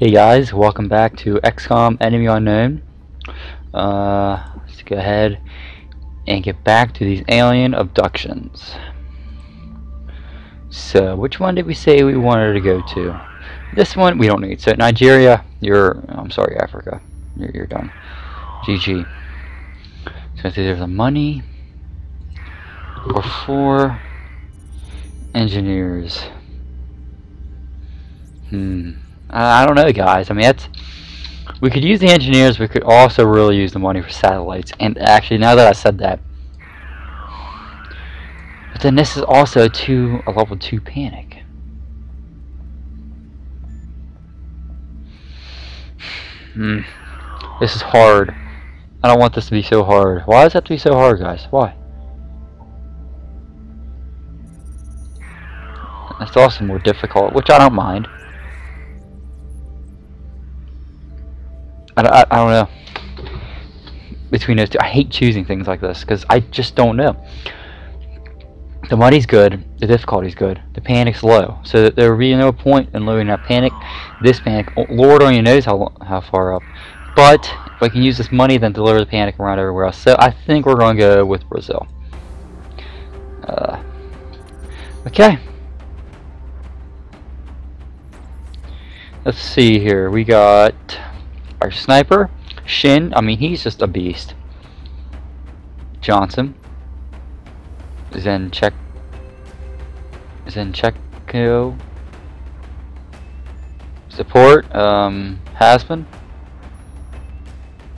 Hey guys, welcome back to XCOM Enemy Unknown. Uh, let's go ahead and get back to these alien abductions. So, which one did we say we wanted to go to? This one we don't need. So, Nigeria, you're. I'm sorry, Africa. You're, you're done. GG. So, there's the money. Or four engineers. Hmm. I don't know, guys. I mean, that's we could use the engineers. We could also really use the money for satellites. And actually, now that I said that, but then this is also to a level two panic. Hmm. This is hard. I don't want this to be so hard. Why does it have to be so hard, guys? Why? It's also more difficult, which I don't mind. I, I, I don't know. Between those two, I hate choosing things like this because I just don't know. The money's good, the difficulty's good, the panic's low, so there will be no point in lowering that panic. This panic, Lord only knows how how far up. But if I can use this money, then deliver the panic around everywhere else. So I think we're going to go with Brazil. Uh, okay. Let's see here. We got our sniper, Shin, I mean, he's just a beast. Johnson. Zenchek. Zencheko. Support, um, Hasman.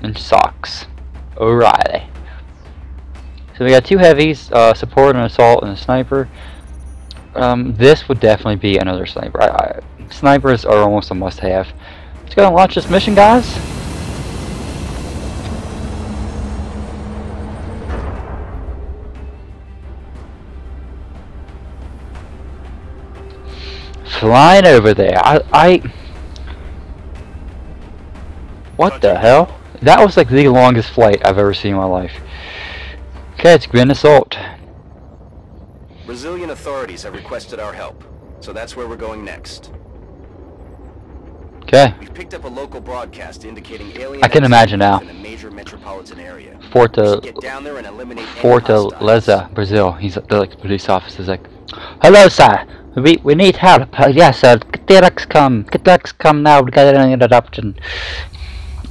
And Socks. O'Reilly. So we got two heavies, uh, support and assault and a sniper. Um, this would definitely be another sniper. I, I, snipers are almost a must-have. Let's go and launch this mission, guys. Flying over there. I, I... What the hell? That was like the longest flight I've ever seen in my life. Okay, it's been assault. Brazilian authorities have requested our help, so that's where we're going next. Okay. We've picked up a local broadcast indicating alien I can imagine now. in a major metropolitan area. Forta, Get down there and eliminate Fortaleza, Brazil. He's the like police officer's like, hello, sir. We we need help. Uh, yes, sir. Get the XCOM. Get the XCOM now. We got an interruption.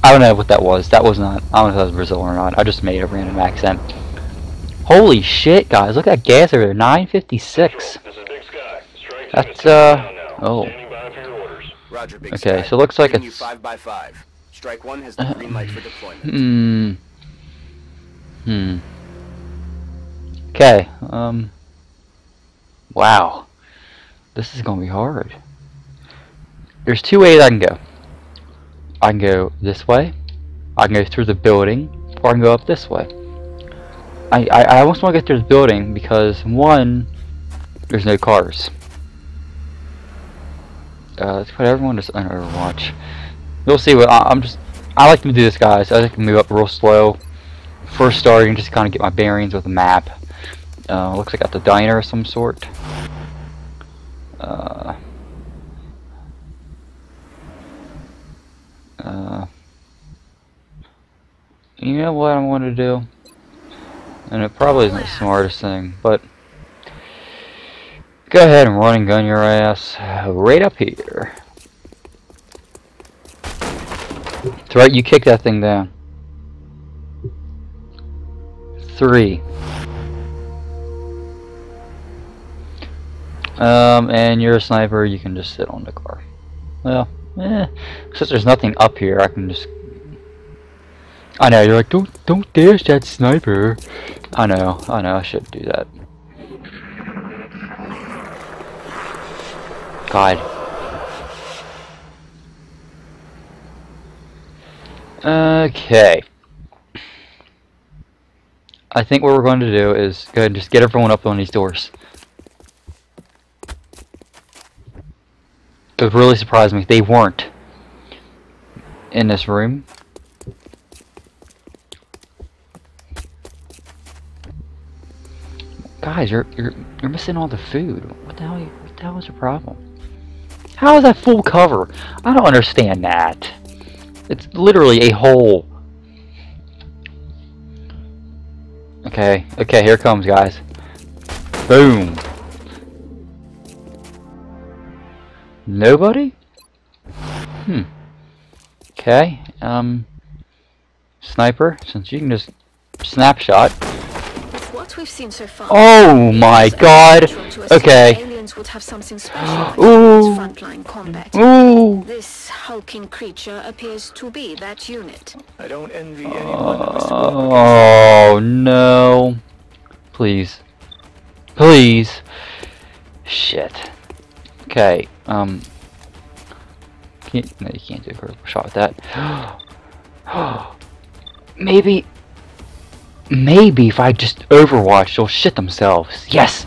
I don't know what that was. That was not. I don't know if that was Brazil or not. I just made a random accent. Holy shit, guys! Look at that gas over there. 956. That's uh. Oh. Roger, Big Okay, Sky. so it looks like it's- five by five. Strike one has the green light for deployment. Hmm. Hmm. Okay. Um. Wow. This is gonna be hard. There's two ways I can go. I can go this way. I can go through the building, or I can go up this way. I I, I almost want to get through the building because one, there's no cars. Uh, let's put everyone just on Overwatch. You'll see what I, I'm just. I like to do this, guys. I like to move up real slow. First starting, just kind of get my bearings with the map. Uh, looks like at the diner of some sort. Uh, uh, you know what I'm going to do? And it probably isn't the smartest thing, but go ahead and run and gun your ass right up here. That's right, you kick that thing down. Three. Um, and you're a sniper, you can just sit on the car. Well, eh, since there's nothing up here, I can just... I know, you're like, don't, don't dash that sniper. I know, I know, I should do that. God. Okay. I think what we're going to do is go and just get everyone up on these doors. It really surprised me they weren't in this room. Guys, you're you're you're missing all the food. What the hell? What the hell is your problem? How is that full cover? I don't understand that. It's literally a hole. Okay, okay, here it comes, guys. Boom. Nobody? Hmm. Okay, um... Sniper, since you can just snapshot. What we've seen so far, Oh my god! Okay. Aliens would have something special Ooh. against frontline combat. Ooh! This hulking creature appears to be that unit. I don't envy anyone, Mr. Oh no. Please. Please. Shit. Okay, um. Can't, no, you can't do a critical shot with that. maybe. Maybe if I just overwatch, they'll shit themselves. Yes!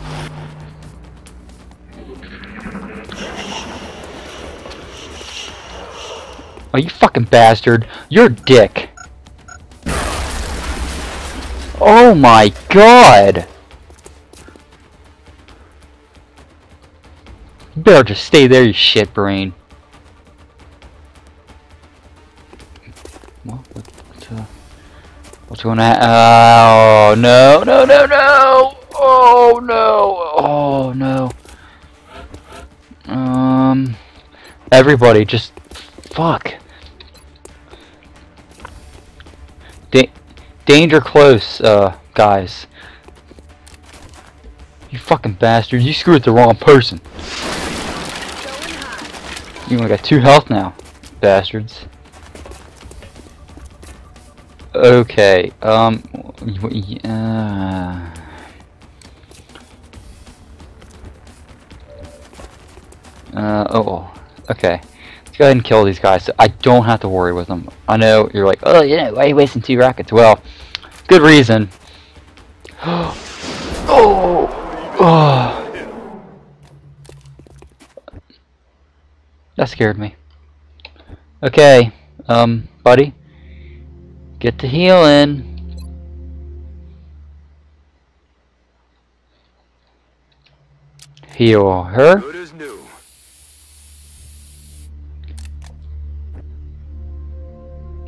Oh, you fucking bastard. You're a dick. Oh my god! You better just stay there, you shit brain. Well, what, what's, uh, what's going on? Oh, no, no, no, no! Oh, no! Oh, no. Um, everybody just, fuck. Danger close, uh, guys. You fucking bastard, you screwed the wrong person. You only got two health now, bastards. Okay, um, uh, uh, oh, okay. Go ahead and kill these guys. So I don't have to worry with them. I know you're like, oh, yeah, why are you wasting two rockets? Well, good reason. oh, oh. That scared me. Okay, um, buddy. Get to healing. Heal her.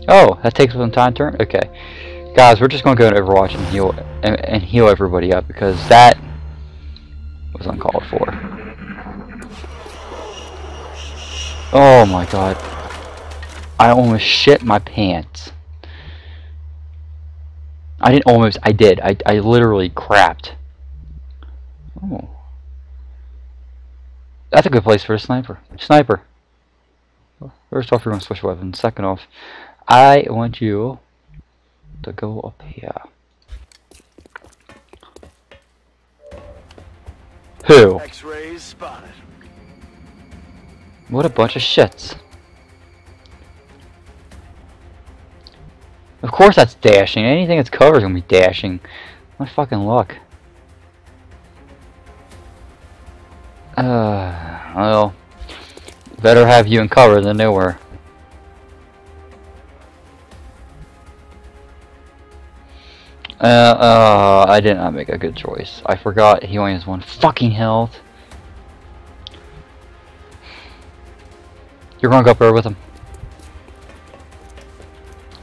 Oh, that takes some time turn? Okay. Guys, we're just gonna go into Overwatch and heal and, and heal everybody up because that was uncalled for. Oh my god. I almost shit my pants. I didn't almost, I did. I, I literally crapped. Oh. That's a good place for a sniper. Sniper. First off, you're going to switch weapons. Second off, I want you to go up here. Who? X-rays spotted. What a bunch of shits. Of course that's dashing. Anything that's covered is gonna be dashing. My fucking luck. Uh, well, better have you in cover than nowhere. Uh, uh, I did not make a good choice. I forgot he only has one fucking health. You're gonna go up there with him.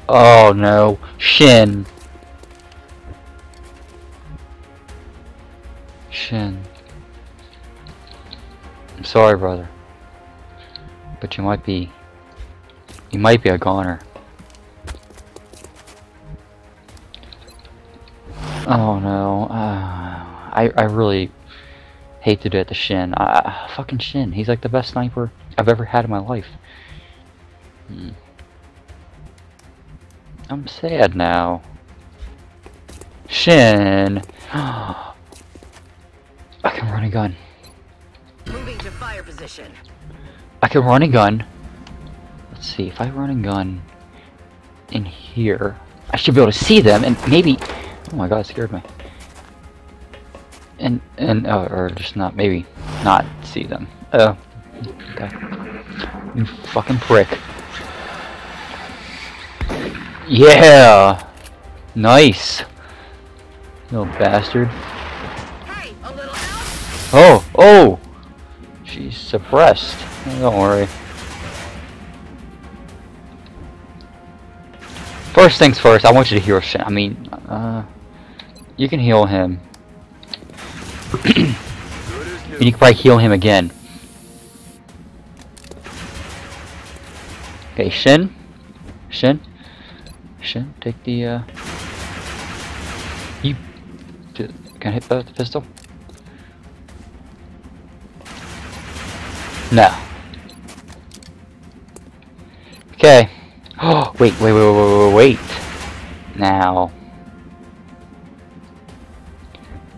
Oh no, Shin. Shin. I'm sorry, brother. But you might be. You might be a goner. No. Uh, I I really hate to do it to Shin. Uh, fucking Shin. He's like the best sniper I've ever had in my life. Hmm. I'm sad now. Shin. I can run a gun. Moving to fire position. I can run a gun. Let's see, if I run a gun in here, I should be able to see them and maybe. Oh my god, it scared me. And and oh, or just not maybe not see them. Oh, okay. You fucking prick. Yeah, nice. Little bastard. Oh, oh! She's suppressed. Don't worry. First things first, I want you to heal. I mean, uh, you can heal him. You can probably heal him again. Okay, Shin. Shin. Shin, take the, uh... You... Can I hit the, the pistol? No. Okay. Oh, wait, wait, wait, wait, wait, wait. Now...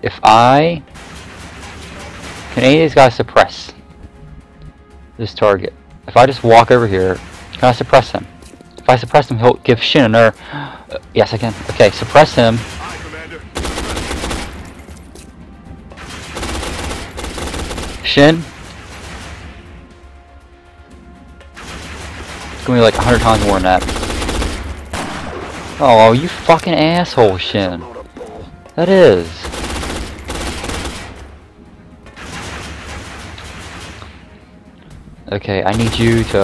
If I... Any of these guys suppress this target? If I just walk over here, can I suppress him? If I suppress him, he'll give Shin another... Uh, yes, I can. Okay, suppress him. Shin. It's gonna be like a hundred times more than that. Oh, you fucking asshole, Shin. That is. Okay, I need you to...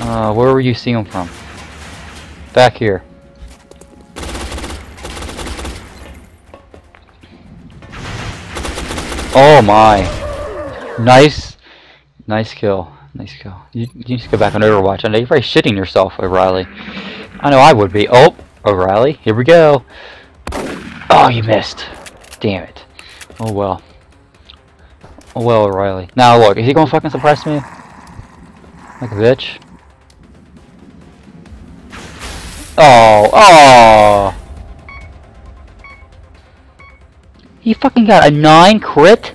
Uh, where were you seeing from? Back here. Oh my. Nice. Nice kill. Nice kill. You, you need to go back on Overwatch. I know you're probably shitting yourself, O'Reilly. I know I would be. Oh, O'Reilly. Here we go. Oh, you missed. Damn it. Oh well. Oh well, O'Reilly. Now look, is he gonna fucking suppress me? Like a bitch? Oh, oh! He fucking got a 9 crit?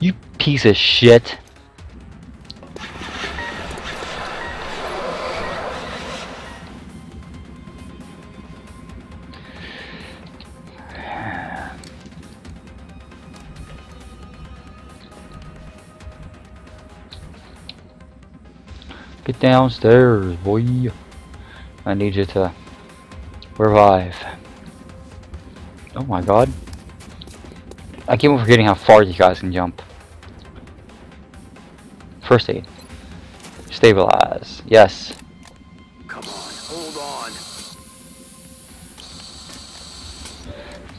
You piece of shit. Get downstairs, boy. I need you to revive. Oh my god. I keep forgetting how far you guys can jump. First aid. Stabilize. Yes. Come on, hold on.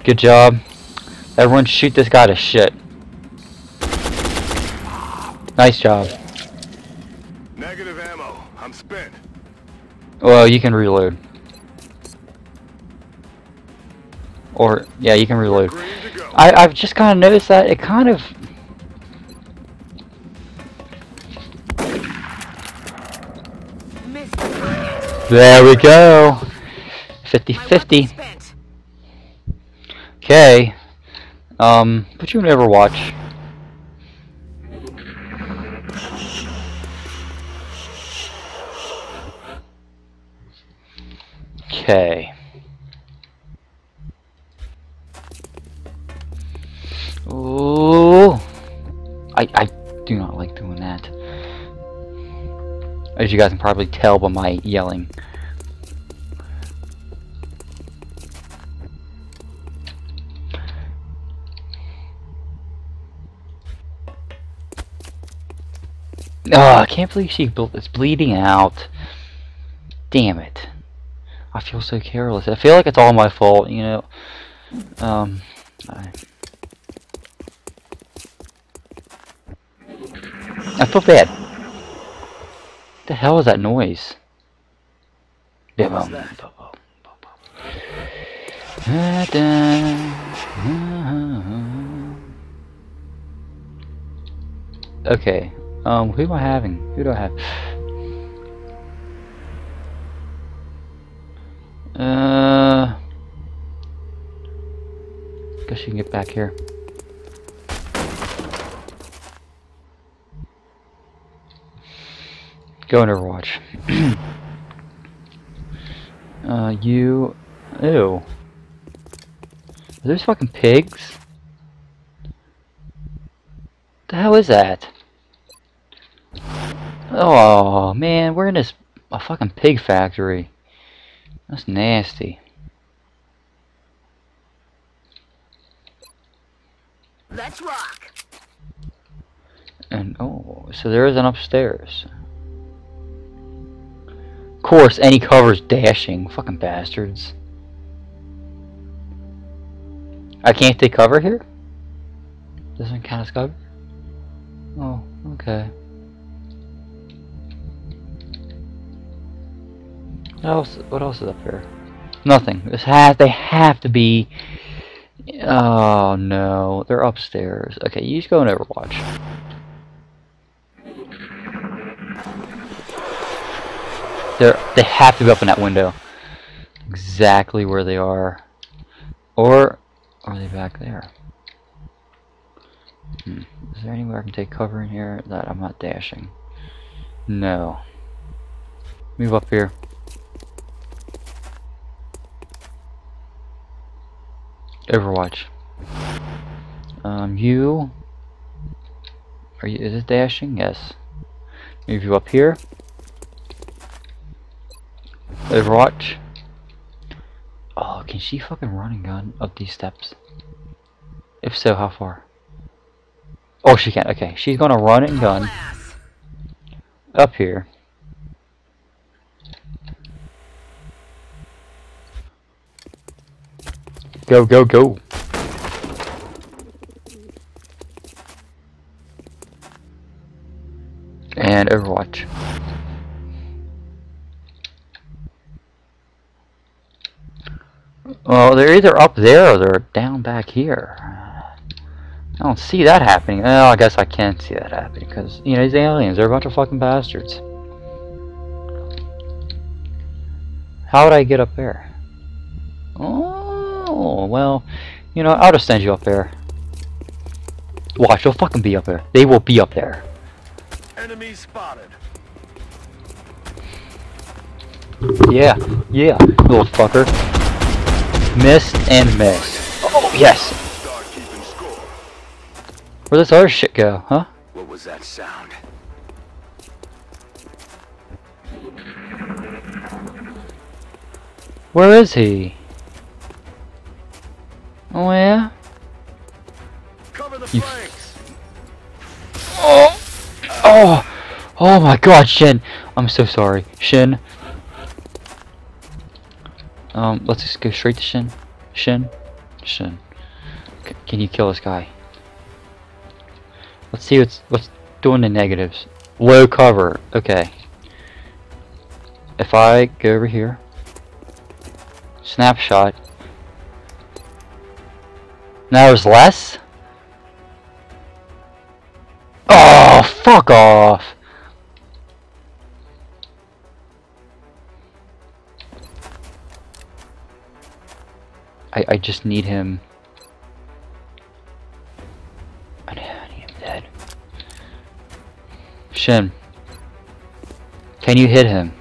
Good job. Everyone shoot this guy to shit. Nice job. Negative ammo. I'm spent. Well, you can reload. Or, yeah, you can reload. Green to go. I, I've just kind of noticed that it kind of... There we go. 50-50. Okay. Um, put you in Overwatch. Okay. Ooh. I, I do not like doing that. As you guys can probably tell by my yelling. Oh, I can't believe she bleeding out. Damn it. I feel so careless. I feel like it's all my fault, you know. Um, I, I feel bad. What the hell is that noise? What was that? Okay. Um, who am I having? Who do I have? You can get back here. Go in Overwatch. uh, you. Ew. Are those fucking pigs? The hell is that? Oh man, we're in this a fucking pig factory. That's nasty. Let's rock. And oh, so there is an upstairs. Of course, any cover's dashing. Fucking bastards. I can't take cover here? Doesn't count as cover? Oh, okay. What else? What else is up here? Nothing. This has. They have to be. Oh no, they're upstairs. Okay, you just go and Overwatch. They're. They have to be up in that window. Exactly where they are. Or are they back there? Hmm. Is there anywhere I can take cover in here that I'm not dashing? No. Move up here. Overwatch. Um, you. Are you? Is it dashing? Yes. Move you up here. Overwatch. Oh, can she fucking run and gun up these steps? If so, how far? Oh, she can't. Okay, she's gonna run and gun up here. Go, go, go. And Overwatch. Well, they're either up there or they're down back here. I don't see that happening. Well, I guess I can't see that happening because, you know, these aliens, they're a bunch of fucking bastards. How would I get up there? Oh, Oh, well, you know, I'll just send you up there. Watch, they'll fucking be up there. They will be up there. Enemy spotted. Yeah, yeah, little fucker. Missed and missed. Oh, yes! Start keeping score. Where'd this other shit go, huh? What was that sound? Where is he? Oh, yeah? Cover the You- flanks. Oh! Oh! Oh my god, Shin! I'm so sorry. Shin. Um, let's just go straight to Shin. Shin. Shin. C can you kill this guy? Let's see what's what's doing the negatives. Low cover. Okay. If I go over here, snapshot. Now there's less. Oh, fuck off! I I just need him. I need him dead. Shin, can you hit him?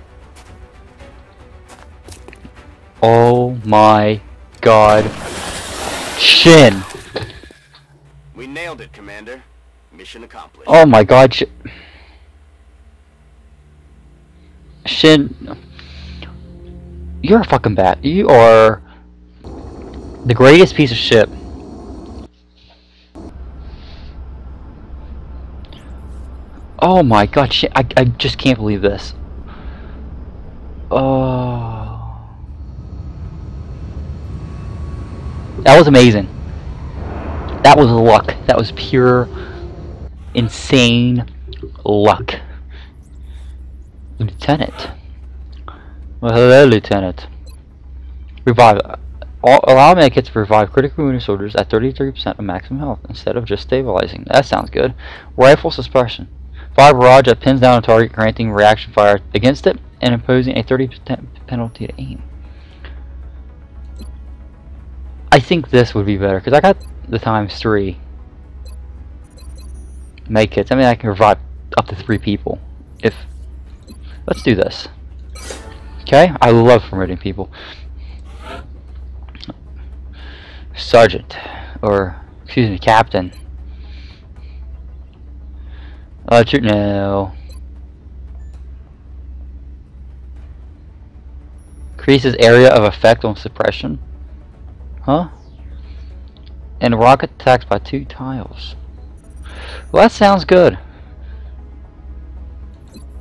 Oh my god. Shin! We nailed it, Commander. Mission accomplished. Oh my god, Sh Shin, you're a fucking bat. You are the greatest piece of shit. Oh my god, shit, I, I just can't believe this. Oh. That was amazing. That was luck. That was pure, insane luck. Lieutenant. Well, hello, Lieutenant. Revive. All, allow medkits to revive critical wounded soldiers at 33% of maximum health instead of just stabilizing. That sounds good. Rifle suppression. Fire barrage that pins down a target, granting reaction fire against it and imposing a 30% penalty to aim. I think this would be better because I got the times three make it. I mean, I can revive up to three people. If let's do this. Okay, I love promoting people. Sergeant, or excuse me, Captain. Uh, no. Increases area of effect on suppression. Huh? And rocket attacks by two tiles. Well, that sounds good.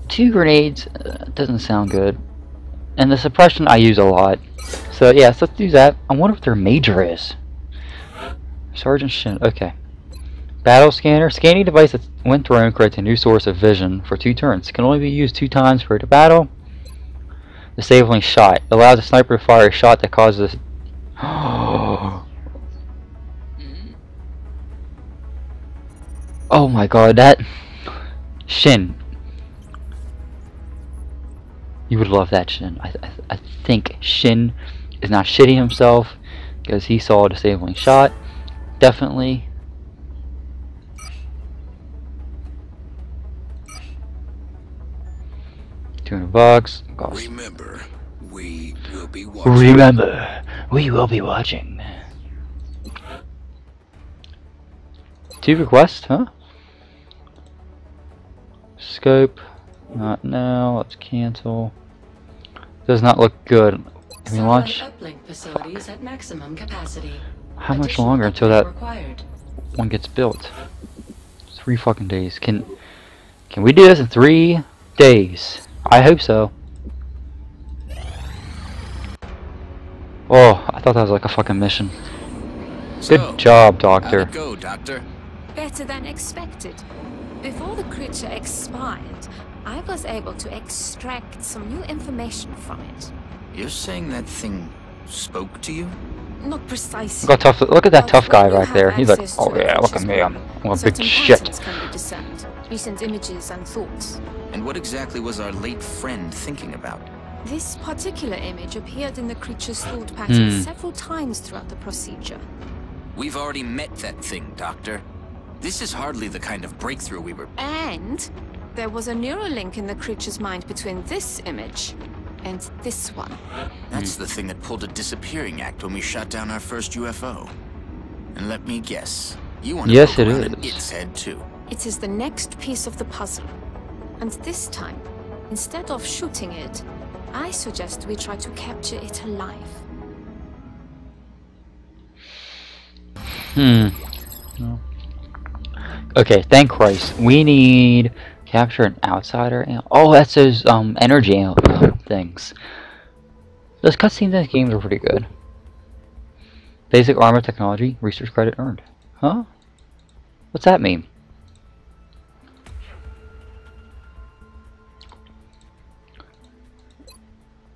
two grenades uh, doesn't sound good. And the suppression I use a lot. So yes, let's do that. I wonder what their major is. Sergeant Shin. Okay. Battle scanner. Scanning device that when thrown creates a new source of vision for two turns. Can only be used two times per battle. Disabling shot. Allows a sniper to fire a shot that causes Oh my god, that Shin. You would love that Shin. I, I, I think Shin is not shitting himself because he saw a disabling shot. Definitely. Two hundred bucks. Remember, be watching. Remember, we will be watching. Two requests, huh? Scope. Not now. Let's cancel. Does not look good. Can we launch? Satellite uplink facilities at maximum capacity. How much longer until that required. one gets built? Three fucking days. Can can we do this in three days? I hope so. Oh, I thought that was like a fucking mission. Good So, job, How'd Doctor. it go, Doctor? Better than expected. Before the creature expired, I was able to extract some new information from it. You're saying that thing spoke to you? Not precisely. Look, tough, look at that but tough guy when right there. He's like, oh yeah, look at me, I'm, I'm a big shit. can be discerned. Recent images and thoughts. And what exactly was our late friend thinking about? This particular image appeared in the creature's thought pattern Hmm. several times throughout the procedure. We've already met that thing, Doctor. This is hardly the kind of breakthrough we were... And there was a neural link in the creature's mind between this image and this one. That's the thing that pulled a disappearing act when we shot down our first UFO. And let me guess, you want to Yes, it is. it around in its head too. It is the next piece of the puzzle. And this time, instead of shooting it, I suggest we try to capture it alive. Hmm. No. Okay, thank Christ. We need capture an outsider. Oh, that's those um energy things. Those cutscenes in this game are pretty good. Basic armor technology, research credit earned. Huh? What's that mean?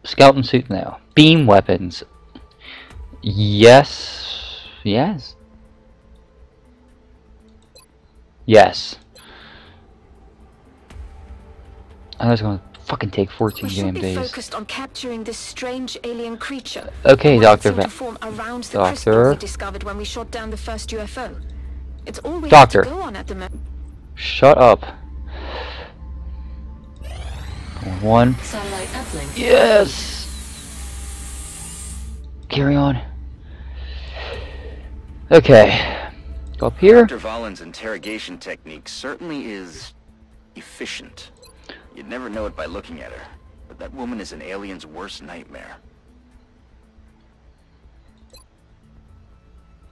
Skeleton suit now. Beam weapons. Yes. Yes. Yes. I was gonna fucking take 14 We should damn be days. focused on capturing this strange alien creature. Okay, Dr. seemed Va- to form around the Doctor. discovered when we shot down the first UFO. It's all we Doctor. have to go on at the moment. Shut up. One. Satellite uplink. Yes! Carry on. Okay. Go up here. Dr. Vahlen's interrogation technique certainly is efficient. You'd never know it by looking at her, but that woman is an alien's worst nightmare.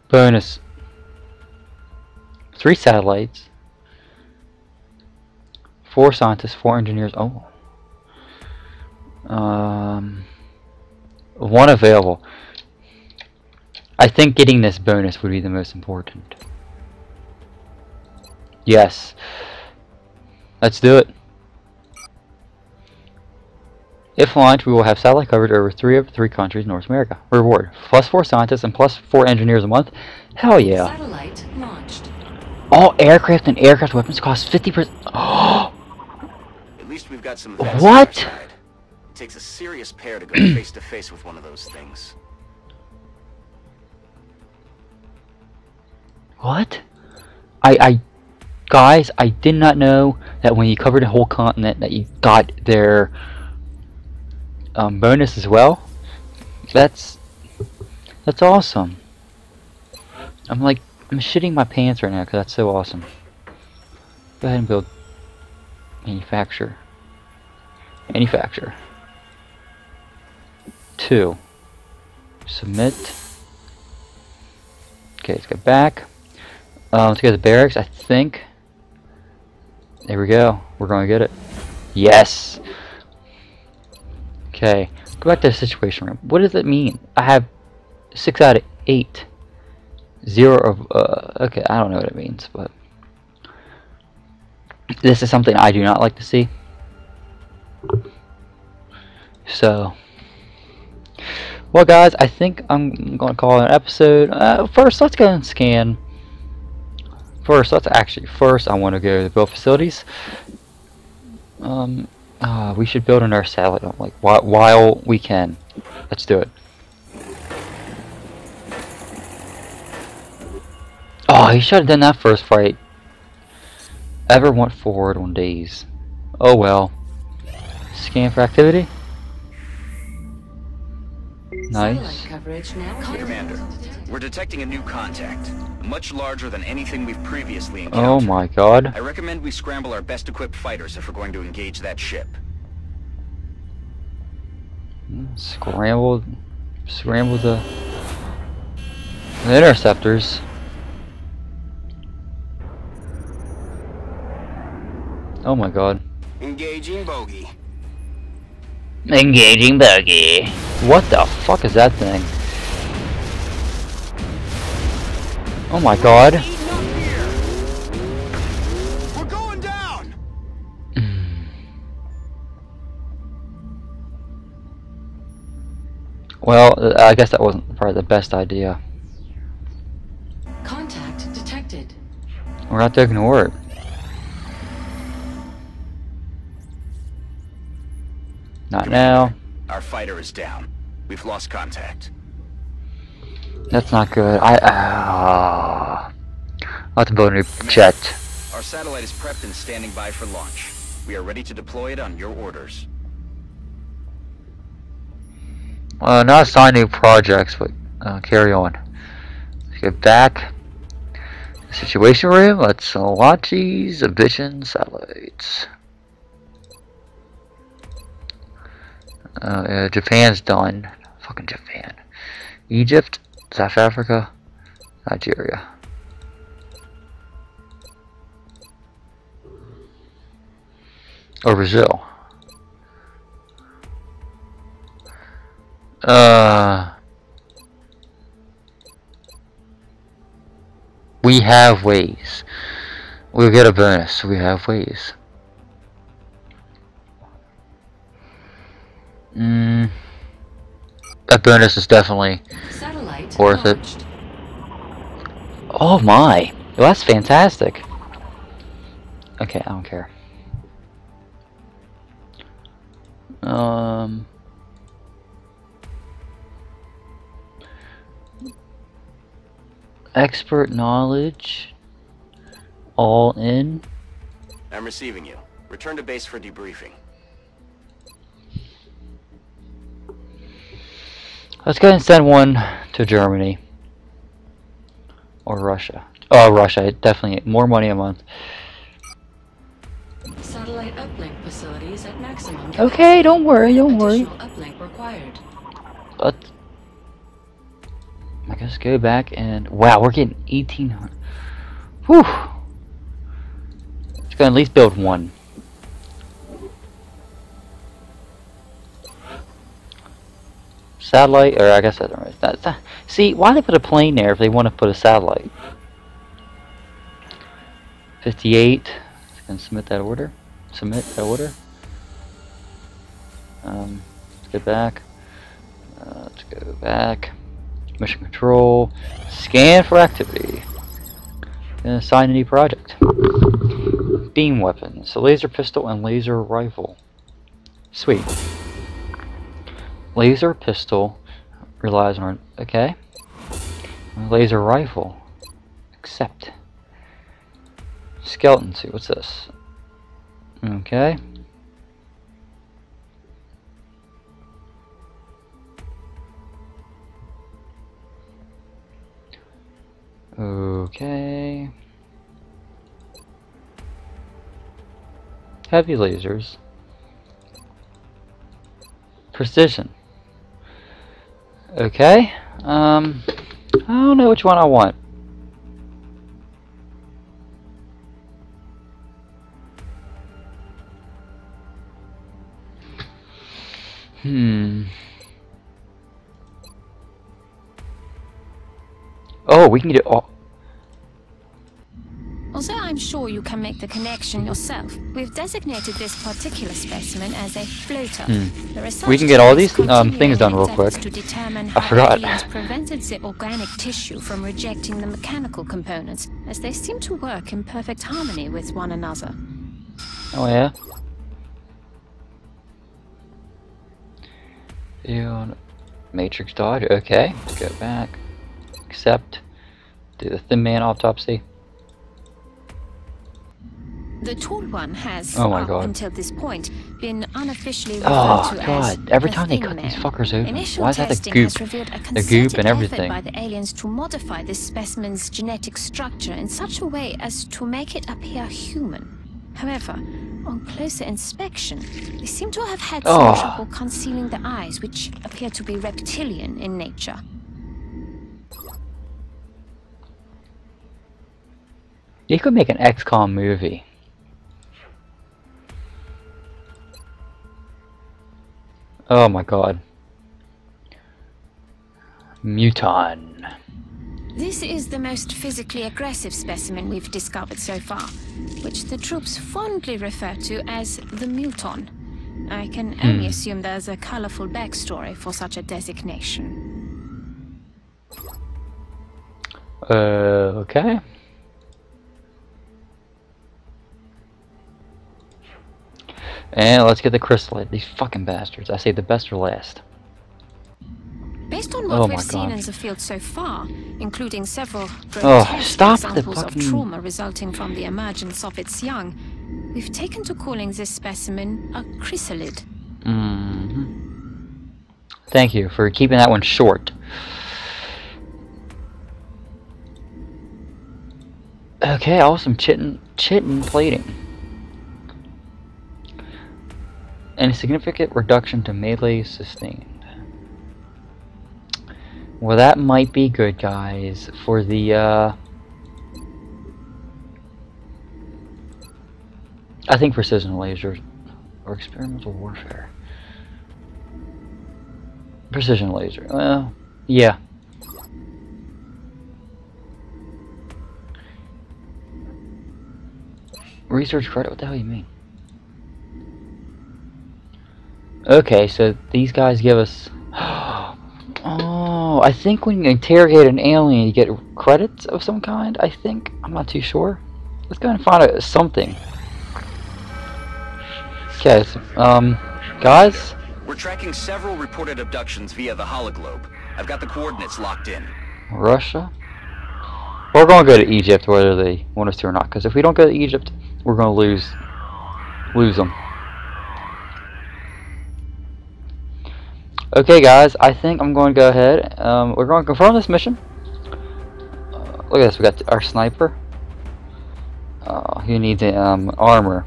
Bonus. Three satellites. Four scientists, four engineers. Oh. Um. One available. I think getting this bonus would be the most important. Yes. Let's do it. If launched, we will have satellite coverage over three of three countries in North America. Reward: plus four scientists and plus four engineers a month. Hell yeah! Satellite launched. All aircraft and aircraft weapons cost fifty percent. At least we've got some vets on What? Takes a serious pair to go face to face with one of those things. What? I, I, guys, I did not know that when you covered a whole continent that you got their um, bonus as well. That's, that's awesome. I'm like, I'm shitting my pants right now because that's so awesome. Go ahead and build manufacture. Manufacture. Two. Submit. Okay, let's go back. Um, let's go to the barracks, I think. There we go. We're going to get it. Yes. Okay. Go back to the situation room. What does it mean? I have six out of eight. Zero of uh okay, I don't know what it means, but this is something I do not like to see. So well guys, I think I'm gonna call it an episode. Uh, first let's go and scan first let's actually first I wanna go to the build facilities. Um uh, we should build another satellite home, like while, while we can. Let's do it. Oh, he should have done that first fight. Ever went forward on days. Oh well. Scan for activity. Satellite Nice. coverage now Commander, we're detecting a new contact, much larger than anything we've previously oh encountered. Oh my god. I recommend we scramble our best equipped fighters if we're going to engage that ship. Scramble. Scramble the, the interceptors. Oh my god. Engaging bogey. Engaging buggy. What the fuck is that thing? Oh my god. We're going down! Well, uh, I guess that wasn't probably the best idea. Contact detected. We're not to ignore it. Not now. Our fighter is down. We've lost contact. That's not good. I uh, I'll build a new jet. Our satellite is prepped and standing by for launch. We are ready to deploy it on your orders. Uh, not assign new projects, but uh, carry on. Let's get back. Situation room. Let's launch these Vision satellites. Uh, yeah, Japan's done. Fucking Japan. Egypt, South Africa, Nigeria. Or Brazil. Uh, we have ways. We'll get a bonus. We have ways. Mm, that bonus is definitely Satellite Worth it. Oh my! Well, that's fantastic. Okay, I don't care. Um. Expert knowledge. All in. I'm receiving you. Return to base for debriefing. Let's go ahead and send one to Germany. Or Russia. Oh, Russia. Definitely more money a month. Satellite uplink facilities at maximum. Okay, don't worry, don't worry. Additional uplink required. But I guess go back and wow, we're getting eighteen hundred. Whew. Let's go at least build one. Satellite, or I guess that, see, why they put a plane there if they want to put a satellite? Fifty-eight. Gonna submit that order. Submit that order. Um, let's get back. Uh, let's go back. Mission control. Scan for activity. Gonna assign a new project. Beam weapons. A laser pistol and laser rifle. Sweet. Laser pistol relies on okay. Laser rifle. Accept. Skeleton suit. What's this? Okay. Okay. Heavy lasers. Precision. Okay. Um, I don't know which one I want. Hmm. Oh, we can get it all. I'm sure you can make the connection yourself, we've designated this particular specimen as a floater. Hmm. We can get all these, um, things done real quick. To determine I how forgot. prevented the organic tissue from rejecting the mechanical components, as they seem to work in perfect harmony with one another. Oh yeah. Field matrix dodge. Okay, go back. Accept. Do the thin man autopsy. The tall one has, Oh my God. until this point, been unofficially ah, referred Oh to as! Every time they cut these fuckers open, Initial why is that the goop? has revealed a The goop and everything. by the aliens to modify this specimen's genetic structure in such a way as to make it appear human. However, on closer inspection, they seem to have had some Oh. trouble concealing the eyes, which appear to be reptilian in nature. They could make an XCOM movie. Oh my god. Muton. This is the most physically aggressive specimen we've discovered so far, which the troops fondly refer to as the Muton. I can only assume there's a colorful backstory for such a designation. Uh, okay. And let's get the chrysalid. These fucking bastards. I say the best for last. Based on what Oh we've seen in the field so far, including several Oh, stop the examples fucking- of trauma resulting from the emergence of its young, we've taken to calling this specimen a chrysalid. hmm Thank you for keeping that one short. Okay, awesome chitin chitin plating. And a significant reduction to melee sustained. Well, that might be good, guys, for the, uh... I think precision lasers or experimental warfare. Precision laser. Well, yeah. Research credit? What the hell you mean? Okay, so these guys give us. Oh, I think when you interrogate an alien, you get credits of some kind. I think I'm not too sure. Let's go and find out something. Okay, so, um, guys. We're tracking several reported abductions via the hologlobe. I've got the coordinates locked in. Russia. We're going to go to Egypt, whether they want us to or not. Because if we don't go to Egypt, we're going to lose, lose them. Okay, guys. I think I'm going to go ahead. Um, we're going to confirm this mission. Uh, look at this. We got our sniper. Uh, he needs um, armor.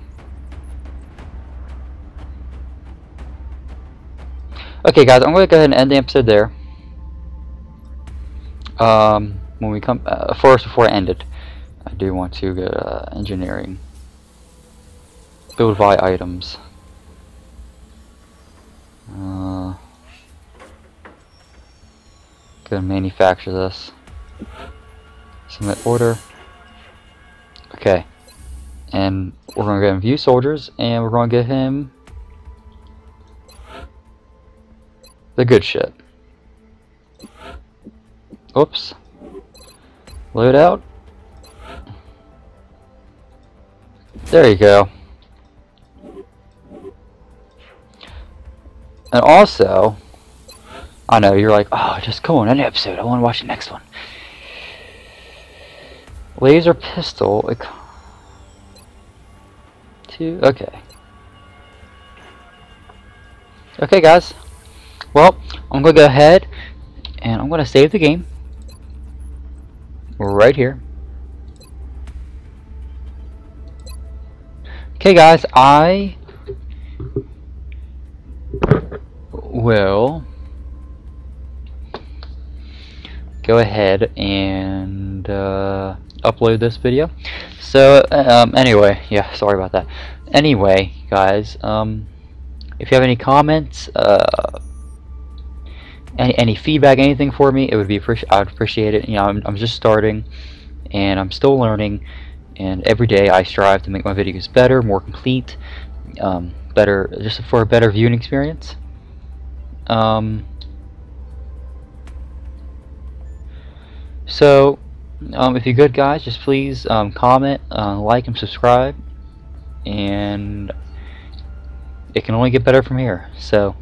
Okay, guys. I'm going to go ahead and end the episode there um, when we come uh, first before I end it, I do want to go to uh, engineering. Build by items. Uh, go and manufacture this. Submit order. Okay. And we're to get and view soldiers, and we're to get him the good shit. Oops. Load out. There you go. And also, I know you're like, oh, just go on an episode. I want to watch the next one. Laser pistol. Two. Okay. Okay, guys. Well, I'm gonna go ahead and I'm gonna save the game right here. Okay, guys, I will go ahead and uh, upload this video. So, um, anyway, yeah, sorry about that. Anyway, guys, um, if you have any comments, uh, any, any feedback, anything for me, it would be appreci- I would appreciate it. You know, I'm, I'm just starting, and I'm still learning, and every day I strive to make my videos better, more complete, um, better, just for a better viewing experience. Um, so, um, if you're good, guys, just please um, comment, uh, like, and subscribe, and it can only get better from here. So.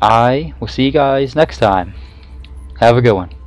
I will see you guys next time. Have a good one.